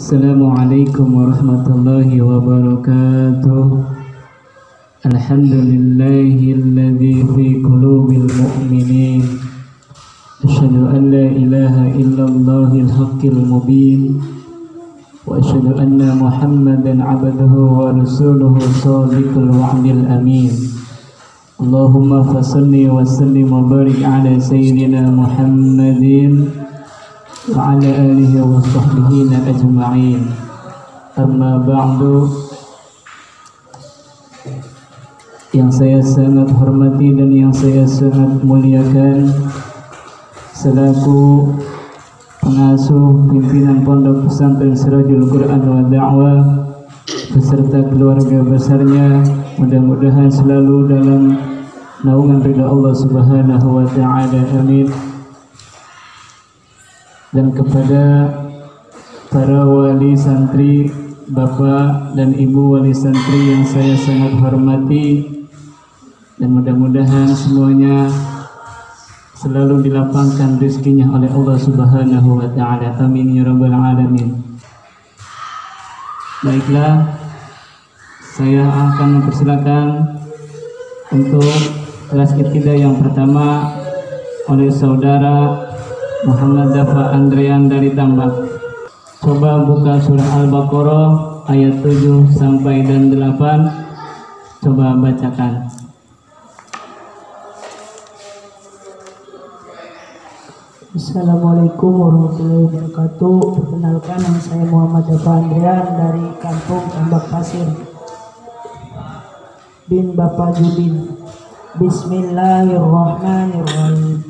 السلام عليكم ورحمة الله وبركاته. الحمد لله الذي في قلوب المؤمنين. أشهد أن لا إله إلا الله الحق المبين. وأشهد أن محمدا عبده ورسوله صادق الوعد الأمين. اللهم فصل وسلم وبارك على سيدنا محمد. وعلى آله وصحبه أجمعين أما بعد yang saya sangat hormati dan yang saya sangat muliakan selaku pengasuh pimpinan Pondok Pesantren Sirajul Quran wa Da'wah beserta keluarga besarnya mudah-mudahan selalu dalam naungan ridha Allah Subhanahu wa taala amin dan kepada para wali santri Bapak dan Ibu wali santri yang saya sangat hormati dan mudah-mudahan semuanya selalu dilapangkan rezekinya oleh Allah Subhanahu wa taala. Amin ya rabbal alamin. Baiklah, saya akan mempersilakan untuk kelas ketiga yang pertama oleh saudara Muhammad Dafa Andrian dari Tambak. Coba buka surah Al-Baqarah ayat 7 sampai dan 8. Coba bacakan. Assalamualaikum warahmatullahi wabarakatuh. Perkenalkan nama saya Muhammad Dafa Andrian dari Kampung Tambak Pasir bin Bapak Judin. Bismillahirrahmanirrahim.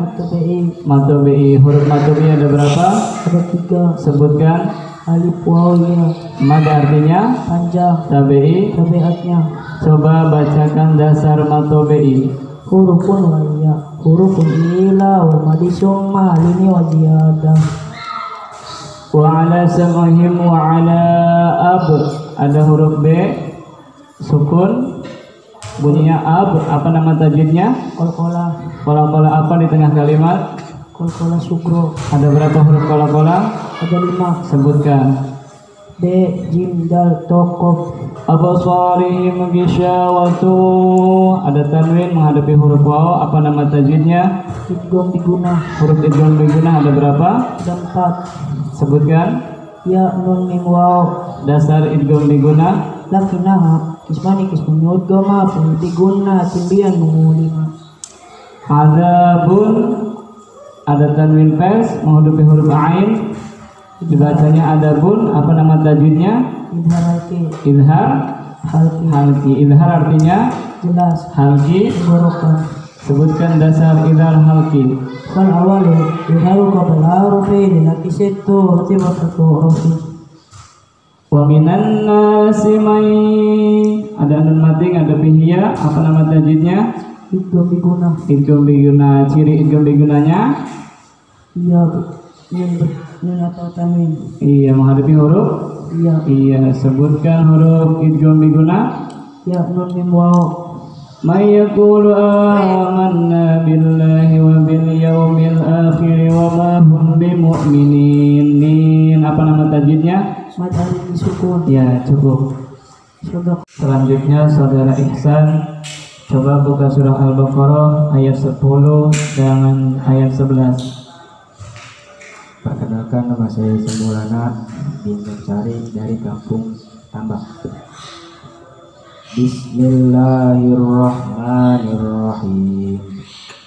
Matabi'i Matobi huruf matobi ada berapa? ada tiga. Sebutkan. alif waw ya. Artinya? Panjang tabi'i. tabiatnya. Coba bacakan dasar matobi. hurufun wa ya hurufun ila wa madisum malini wa ziyadah Wa ala sam'ihim wa ala ab. Ada huruf B. Sukun bunyinya ab apa nama tajwidnya? kol-kola Kola-kola apa di tengah kalimat? kol-kola sugro Ada berapa huruf kola-kola? ada lima Sebutkan. d jim dal to kof Abasarihim gisyawatu Ada tanwin menghadapi huruf waw Apa nama tajwidnya? idgom diguna Huruf idgham biguna ada berapa? ada empat Sebutkan ya nun mim waw Dasar idgham biguna lakinaha kismani kismun yudgama diguna timbian mengulima Azabun Ada tanwin pes menghadapi huruf ain. Dibacanya adabun Apa nama tajwidnya? idharati Idhar halki. Halki. Idhar artinya? Jelas. Halki. Tenggorokan Sebutkan dasar idhar halki. Fal awalu idharu qabla harufi lilaki situ rutibatu harufi Wa minan nasi may ada nun mating ada pihya apa nama tajwidnya idgom diguna idgham biguna ciri idgham bigunanya iya nun ber- nun atau tanwin iya menghadapi huruf? Iya. Iya sebutkan huruf idgham biguna ya nun mim waw billahi wa bil yaumil akhir wa ma hum bimu'minin. Min, apa nama tajwidnya mad disukun ya cukup sodok Selanjutnya saudara Ihsan coba buka surah Al-Baqarah ayat 10 dengan ayat 11. Perkenalkan nama saya Semulana bin Mencari dari kampung Tambak. Bismillahirrahmanirrahim.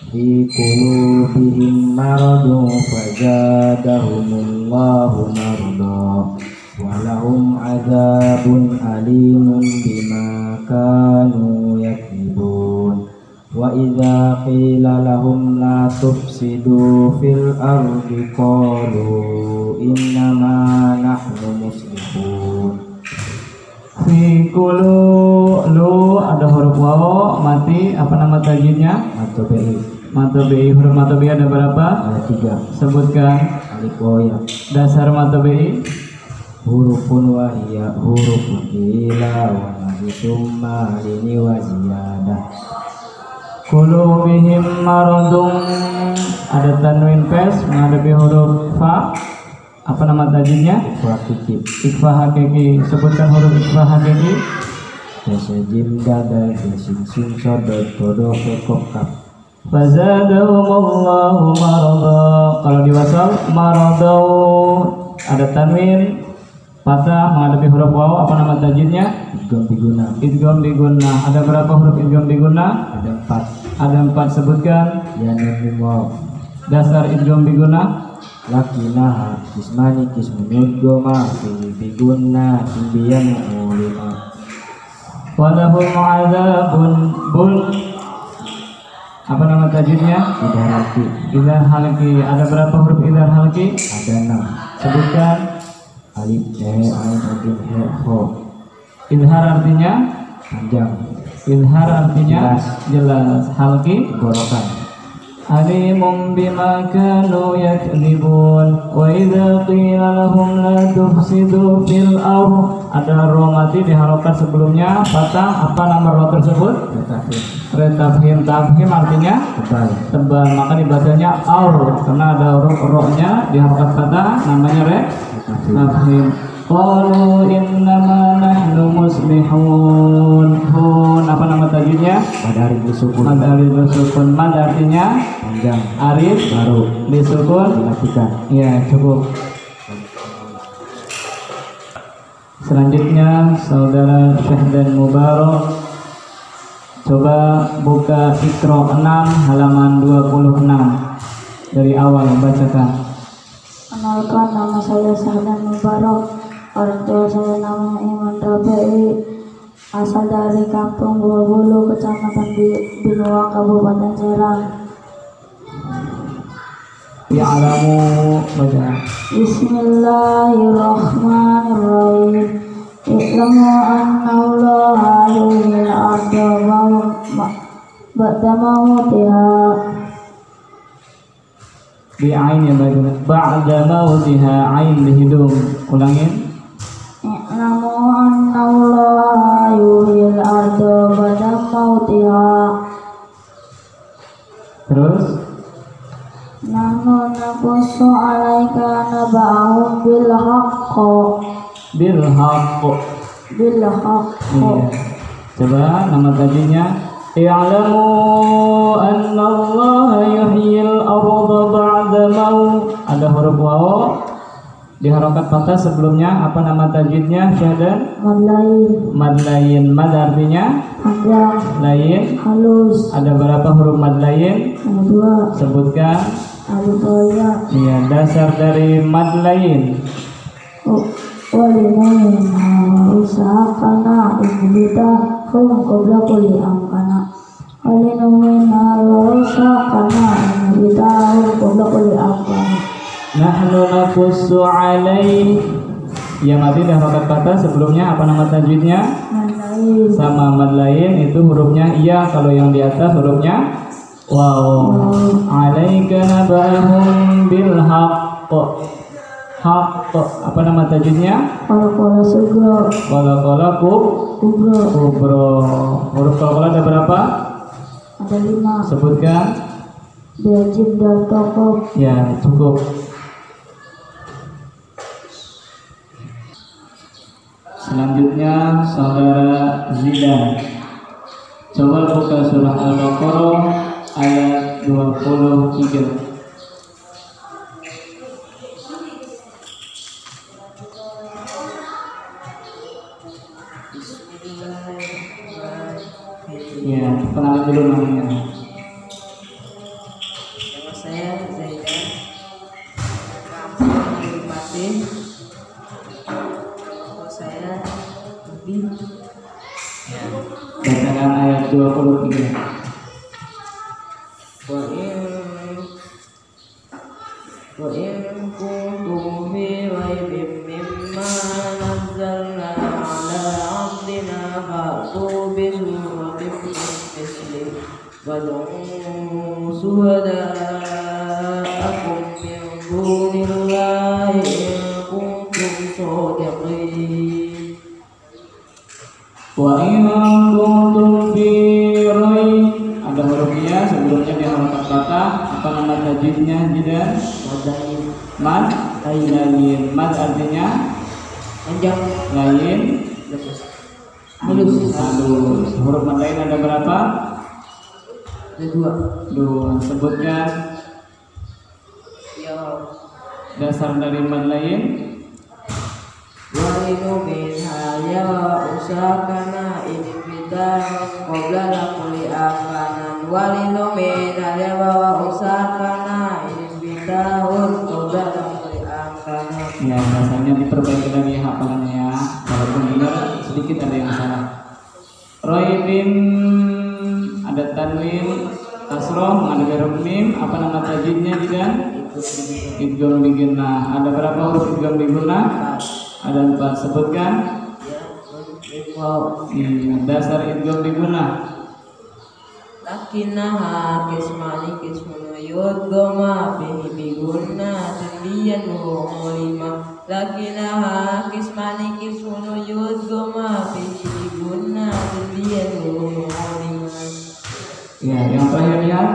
Fi qulubihim maradun fazadahumullahu marada walahum azabun alimun bima kanu yakzibun wa idza qila lahum la tufsidu fil ardi qalu innama nahnu muslihun Fi qulubihim hormati apa nama tajwidnya? Matobi Matobi huruf matobi ada berapa? ada tiga Sebutkan alif ya dasar matobi. Hurufun wahia hurufun ila wa nahi summa ini wa ziyadah Kulubihim maradun. Ada tanwin pes menghadapi huruf fa. Apa nama tajwidnya? wa kikip Ikhfa hakiki. Sebutkan huruf ikhfa hakiki. Jasa jim dada jasin sin sodot todo kekop kap. Fazadahumullahu marada kalau diwasal maradau ada tanwin patah menghadapi huruf waw apa nama tajwidnya? Idgom diguna. Idgham biguna ada berapa huruf idgham biguna? ada empat. Ada empat sebutkan. Ya nabi mau dasar idgham biguna laki naha kismani kismun yudgoma fi biguna imbiyan ulima walahum azabun bul. Apa nama tajwidnya? tidak laki Idhar halki ada berapa huruf idhar halki? ada enam. Sebutkan alif he ain adin he ho idhar artinya? Panjang. Idhar artinya? Jelas. Halki? Gorokan Alimum bima kanu yakdibun Wa idha qila lahum la tufsidu fil ardh Ada ro mati diharokan sebelumnya Patah apa nama ro tersebut? Retafhim tafhim artinya? Tebal. Tebal. Maka dibacanya aur. Karena ada ro ro-nya diharokan patah Namanya re Qalu innama nahnu muslihun Hun apa nama tajwidnya? pada hari disukun Mad alif bersukun Mad artinya? Panjang. Arif. Baru. Disukun dilakukan ya cukup. Selanjutnya saudara Syahdan Mubarak. Coba buka Ikro 6 halaman 26 dari awal bacakan Kenalkan nama saya Sahdan Mubarak. Orang tua saya namanya Iman Rabai Asal dari kampung Bulu, Kecamatan Bi- Binuang, Kabupaten Serang. Ya'lamu baca Bismillahirrahmanirrahim. Anna Allah ba'da mautiha di ain ya baca ba'da mautiha ain di hidung. Ulangin. I'lamu anna Allah yuhil arda ba'da mautiha terus? Nahnu naqussu alaika naba'ahum bil haqqo. Bil haqq bil haqqo. Iya. Coba nama tadinya I'lamu anna Allah yuhyil arda ba'da maut Ada huruf waw di harokat patah sebelumnya. Apa nama tajwidnya? Syahdan? Madlain. Mad lain Mad artinya panjang lain. Halus. Ada berapa huruf mad lain? ada dua. Sebutkan. Alif raya Iya dasar dari mad lain walinain usahakana inbita hum qabla kulli amkana qabla kulli amkana Nahnu nakussu alaih. Ya mati di harokat patah sebelumnya apa nama tajwidnya? Sama mad lain itu hurufnya iya. Kalau yang di atas hurufnya wow alaika nabahum bil haqq. Haqq apa nama tajwidnya? Kalau sugro. Kub kubro. kubro. Huruf kalau ada berapa ada lima sebutkan. Bejim dan toko ya cukup. Selanjutnya saudara Zidan coba buka surah Al-Baqarah ayat 23 Kenalin dulu namanya. Nama saya Kampung Pati Nama saya Abi Bacakan ayat 23. شهداءكم من دون الله إن كنتم صادقين Wa in kuntum fi raib ada hurufnya sebelumnya di halaman kata apa nama tajwidnya jidan Wadain mad lain mad artinya panjang lain lepas halus halus huruf mad lain ada berapa Ada dua. Dua sebutkan ya dasar dari mad lain Walinu minha ya usakana ini kita. Qobla lakuli akanan Walinu minha ya wa usakana ini kita. Qobla lakuli akanan ya rasanya diperbaiki lagi hafalannya. Ya walaupun benar sedikit ada yang salah. Roibin ada tanwin kasroh ada huruf mim apa nama tajwidnya jidan idgham diguna ada berapa huruf idgham diguna ada empat sebutkan. Wow Hmm, dasar idgham diguna Lakinaha kismani kismunu yudgoma bihi biguna Tundiyan mulima. Lakinaha kismani kismunu yudgoma bihi biguna Tundiyan mulima ya yang terakhir lihat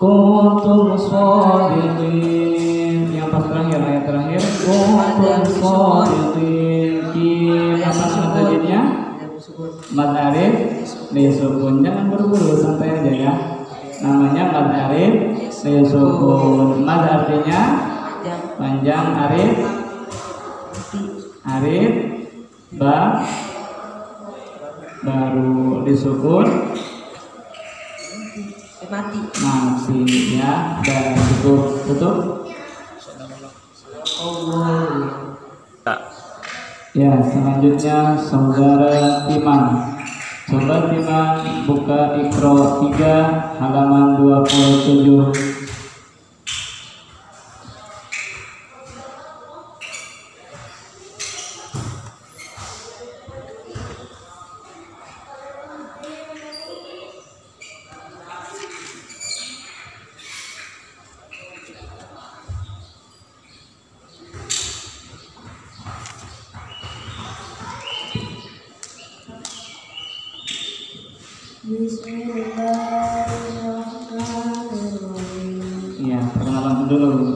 kuntum shodiqin yang pas terakhir ayat terakhir. Kuntum shodiqin kim apa nama tajwidnya Mad arif disukun jangan buru-buru santai aja ya. Namanya mad arif disukun mad artinya panjang arif. Arif. Ba. Baru disukun Mati. Masih ya. Dan tutup tutup ya selanjutnya saudara Timan coba Timan buka ikro 3 halaman 27 Bismillahirrahmanirrahim. Iya, perkenalan dulu.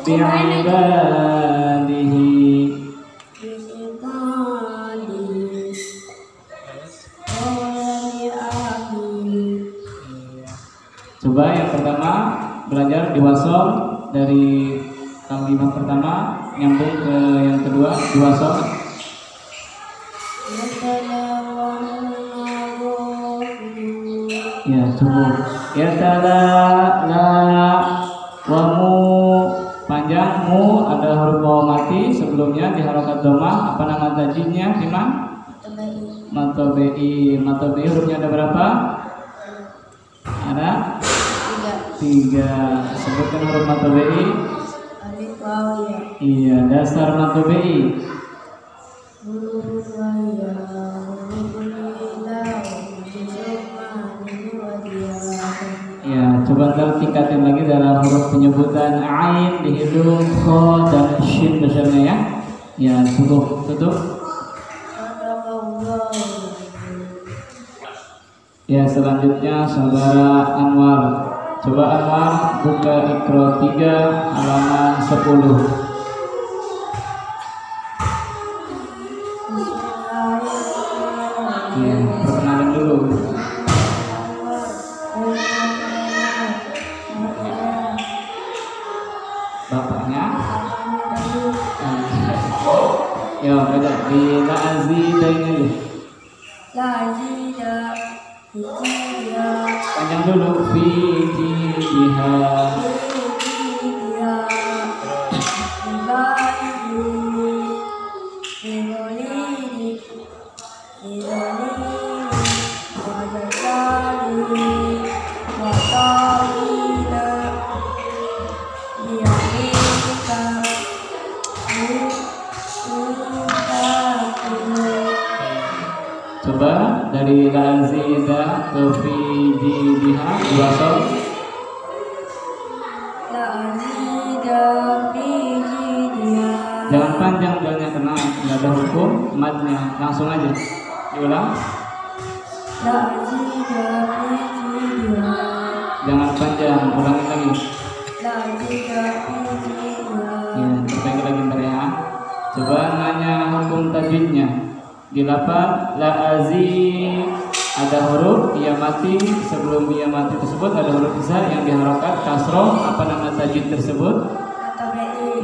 Bi'ibadihi. Coba yang pertama belajar di wasol dari kalimat pertama nyambung ke yang kedua di wasol. Ya cukup. Ya tala la mu ada huruf waw mati sebelumnya di harokat domah apa nama tajwidnya Iman? Matobi Matobi hurufnya ada berapa? Ada? Tiga. Sebutkan huruf Matobi Iya dasar Matobi Ya, coba ntar tingkatin lagi dalam huruf penyebutan ain di hidung, kho dan shin besarnya ya. Ya, cukup tutup. Ya, selanjutnya saudara Anwar. Coba Anwar buka Ikro 3 halaman 10 Panjang dulu Fi dari lazida ke fi jihad dua sol Jangan panjang dalnya kena nggak ada hukum matnya. Langsung aja. Diulang. Jangan panjang ulangin lagi. Ya lagi ntar ya. Coba nanya hukum tajwidnya di la azi ada huruf ia mati. Sebelum ia mati tersebut ada huruf bisa yang diharokat kasroh apa nama tajwid tersebut?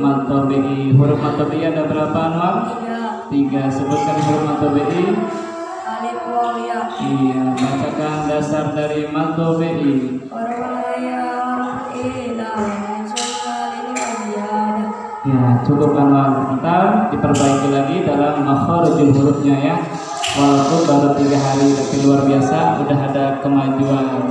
Matobi huruf matobi ada berapa Anwar? Tiga. Sebutkan huruf matobi ya. Iya bacakan dasar dari matobi Ya cukup Anwar Ntar diperbaiki lagi dalam makhorijul hurufnya ya. Walaupun baru tiga hari tapi luar biasa udah ada kemajuan